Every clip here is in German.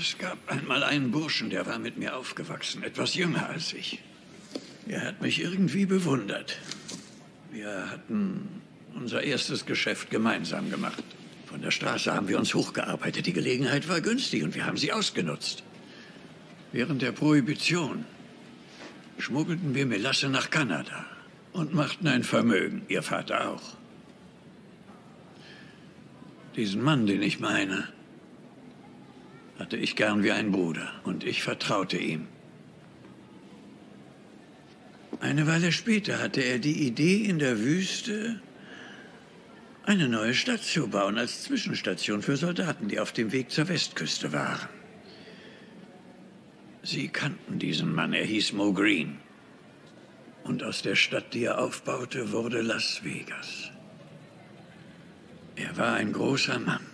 Es gab einmal einen Burschen, der war mit mir aufgewachsen, etwas jünger als ich. Er hat mich irgendwie bewundert. Wir hatten unser erstes Geschäft gemeinsam gemacht. Von der Straße haben wir uns hochgearbeitet. Die Gelegenheit war günstig und wir haben sie ausgenutzt. Während der Prohibition schmuggelten wir Melasse nach Kanada und machten ein Vermögen, Ihr Vater auch. Diesen Mann, den ich meine, hatte ich gern wie einen Bruder und ich vertraute ihm. Eine Weile später hatte er die Idee, in der Wüste eine neue Stadt zu bauen als Zwischenstation für Soldaten, die auf dem Weg zur Westküste waren. Sie kannten diesen Mann, er hieß Mo Green. Und aus der Stadt, die er aufbaute, wurde Las Vegas. Er war ein großer Mann.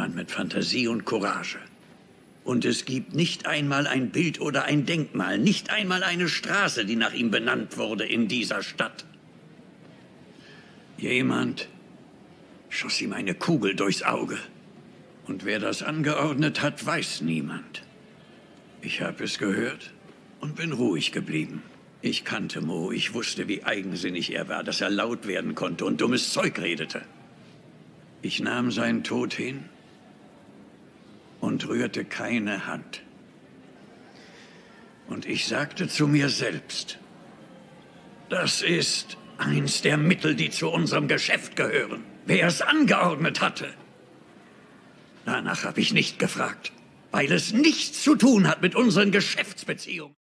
Mann mit Fantasie und Courage. Und es gibt nicht einmal ein Bild oder ein Denkmal, nicht einmal eine Straße, die nach ihm benannt wurde in dieser Stadt. Jemand schoss ihm eine Kugel durchs Auge. Und wer das angeordnet hat, weiß niemand. Ich habe es gehört und bin ruhig geblieben. Ich kannte Mo, ich wusste, wie eigensinnig er war, dass er laut werden konnte und dummes Zeug redete. Ich nahm seinen Tod hin und rührte keine Hand. Und ich sagte zu mir selbst, das ist eins der Mittel, die zu unserem Geschäft gehören. Wer es angeordnet hatte. Danach habe ich nicht gefragt, weil es nichts zu tun hat mit unseren Geschäftsbeziehungen.